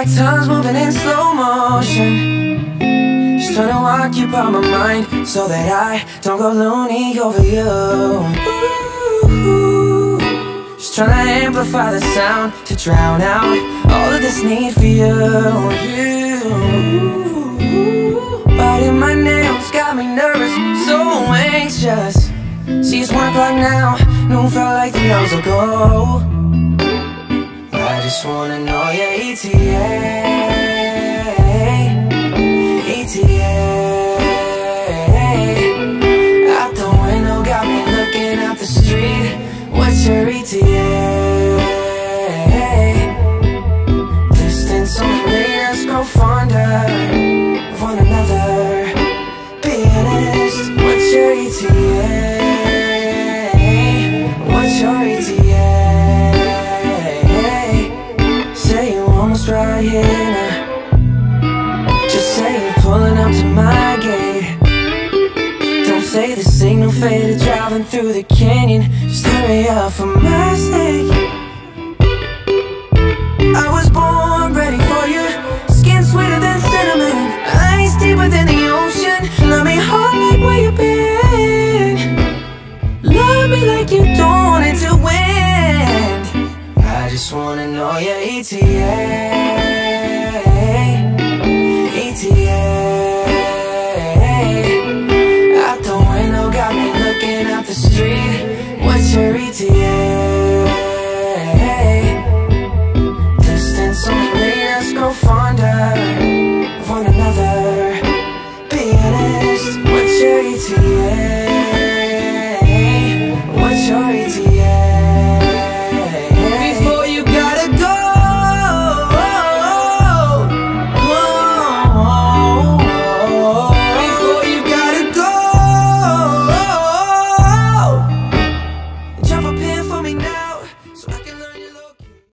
like time's moving in slow motion. Just trying to occupy my mind So that I don't go loony over you. Ooh, Just trying to amplify the sound To drown out all of this need for you. Biting my nails got me nervous, so anxious. See it's one o'clock now, noon felt like three hours ago just wanna know your ETA ETA Out the window got me looking out the street What's your ETA? Distance only made us grow fonder of one another Be honest, what's your ETA? Now Just say you're pulling up to my gate. Don't say the signal faded driving through the canyon. Just hurry up for my sake Oh, know your ETA ETA Out the window got me looking out the street What's your ETA? Distance only made us grow fonder Of one another Be honest, what's your ETA?